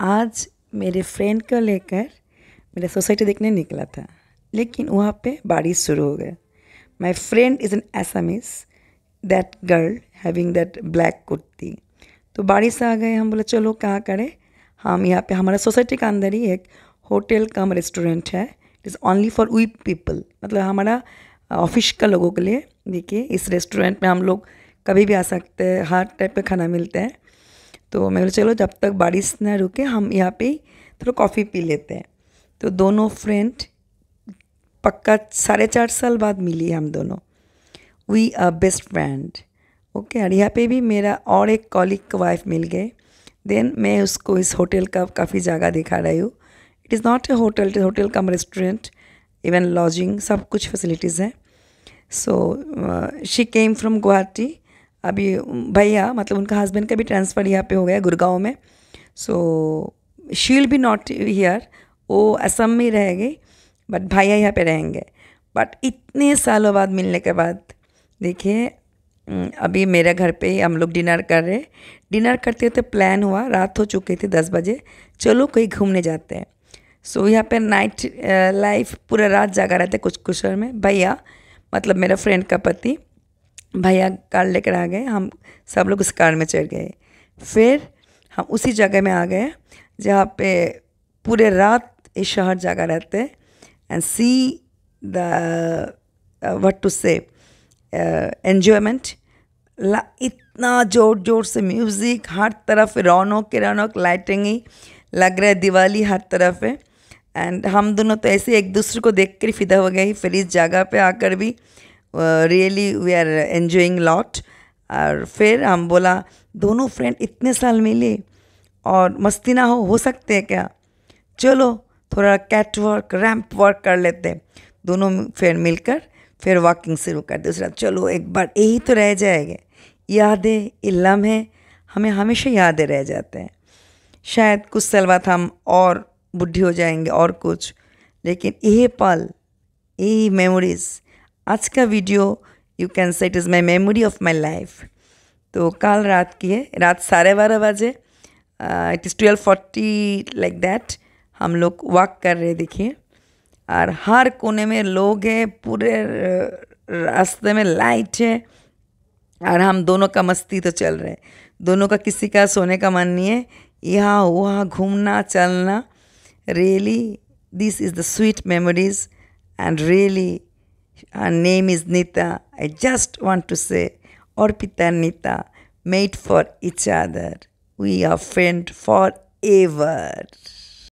आज मेरे फ्रेंड को लेकर मेरा सोसाइटी देखने निकला था, लेकिन वहाँ पे बारिश शुरू हो गया। My friend is an Assamese that girl having that black kurti. तो बारिश आ गए हम बोले, चलो, कहाँ करें? हम यहाँ पे, हमारा सोसाइटी का अंदर ही एक होटल कम रेस्टोरेंट है। It is only for we people मतलब हमारा ऑफ़िस का लोगों के लिए, देखिए, इस रेस्टोरेंट में हम लोग कभी भी आ सकते हैं, हर टाइप का खाना मिलता है। तो मैं बोले, चलो, जब तक बारिश ना रुके, हम यहाँ पे थोड़ा कॉफ़ी पी लेते हैं. तो दोनों फ्रेंड पक्का साढ़े चार साल बाद मिली हम दोनों। We are best friend okay और यहाँ पे भी मेरा और एक कॉलिग का वाइफ मिल गए। देन मैं उसको इस होटल का काफ़ी जगह दिखा रही हूँ। It is not a hotel it hotel cum restaurant even lodging सब कुछ फैसिलिटीज़ हैं। So she came from Guwahati अभी भैया मतलब उनका हस्बैंड का भी ट्रांसफ़र यहाँ पे हो गया गुड़गांव में। सो शील बी नॉट हियर वो असम में रहेगी बट भैया यहाँ पे रहेंगे। बट इतने सालों बाद मिलने के बाद देखिए अभी मेरे घर पे हम लोग डिनर कर रहे डिनर करते होते प्लान हुआ रात हो चुकी थी दस बजे। चलो कहीं घूमने जाते हैं। सो so, यहाँ पे नाइट लाइफ पूरा रात जागा रहते कुछ कुछ में। भैया मतलब मेरा फ्रेंड का पति भैया कार लेकर आ गए, हम सब लोग उस कार में चढ़ गए। फिर हम उसी जगह में आ गए, जहाँ पे पूरे रात ये शहर जागा रहते। And see the what to say enjoyment इतना ज़ोर ज़ोर से म्यूज़िक हर तरफ़ रौनक के रौनक लाइटिंग ही लग रहा है, दिवाली हर तरफ़ है। एंड हम दोनों तो ऐसे एक दूसरे को देख कर फिदा हो गए, फिर इस जगह पे आकर भी really we are enjoying lot और फिर हम बोला, दोनों फ्रेंड इतने साल मिले और मस्ती ना हो हो सकते हैं क्या? चलो, थोड़ा कैट वर्क रैम्प वर्क कर लेते हैं. दोनों फ्रेंड मिलकर फिर वॉकिंग शुरू कर दूसरा चलो, एक बार यही तो रह जाएँगे। यादें इलम है हमें हमेशा यादें रह जाते हैं। शायद कुछ साल बाद हम और बुढ़ी हो जाएँगे और कुछ। लेकिन यही पल, यही मेमोरीज़ आज का video you can say it is my memory of my life तो कल रात की है, रात साढ़े बारह बजे it is twelve forty like that हम लोग वॉक कर रहे देखिए। और हर कोने में लोग हैं, पूरे रास्ते में लाइट है। और हम दोनों का मस्ती तो चल रहे दोनों का किसी का सोने का मन नहीं है। यहाँ वहाँ घूमना, चलना really this is the sweet memories and really Her name is Nita. I just want to say, Orpita Nita, made for each other. We are friends forever.